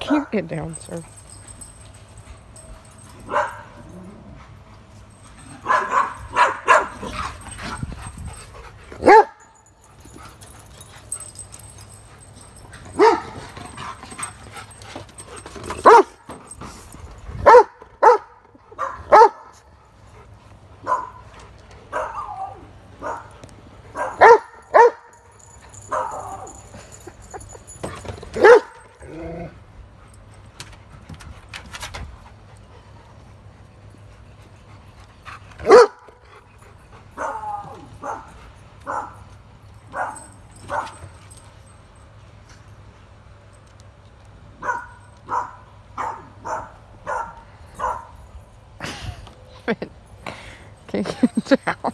Can't get down, sir. stop it. Okay, get down.